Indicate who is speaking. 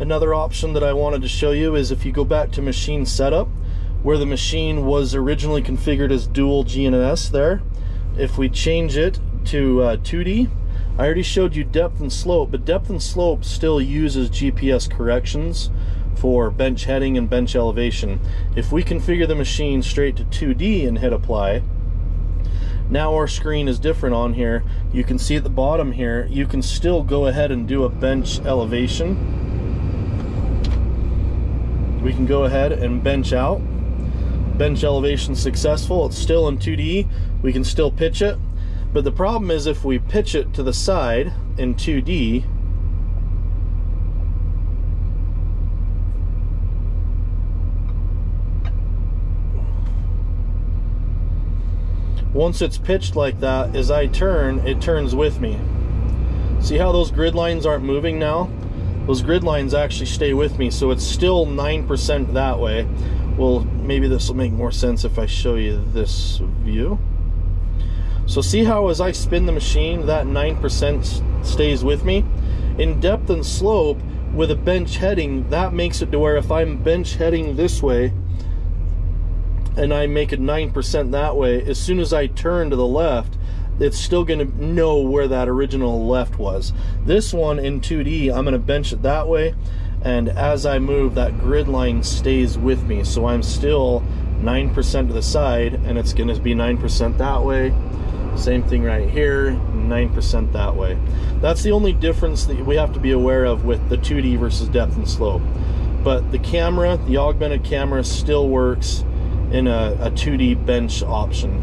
Speaker 1: Another option that I wanted to show you is if you go back to machine setup, where the machine was originally configured as dual GNSS there, if we change it to uh, 2D, I already showed you depth and slope, but depth and slope still uses GPS corrections for bench heading and bench elevation. If we configure the machine straight to 2D and hit apply, now our screen is different on here. You can see at the bottom here, you can still go ahead and do a bench elevation. We can go ahead and bench out. Bench elevation successful. It's still in 2D. We can still pitch it. But the problem is if we pitch it to the side in 2D, once it's pitched like that, as I turn, it turns with me. See how those grid lines aren't moving now? Those grid lines actually stay with me, so it's still 9% that way. Well, maybe this will make more sense if I show you this view. So see how as I spin the machine, that 9% stays with me? In depth and slope, with a bench heading, that makes it to where if I'm bench heading this way, and I make it 9% that way, as soon as I turn to the left, it's still going to know where that original left was. This one in 2D, I'm going to bench it that way, and as I move, that grid line stays with me. So I'm still 9% to the side, and it's going to be 9% that way. Same thing right here, 9% that way. That's the only difference that we have to be aware of with the 2D versus depth and slope. But the camera, the augmented camera still works in a, a 2D bench option.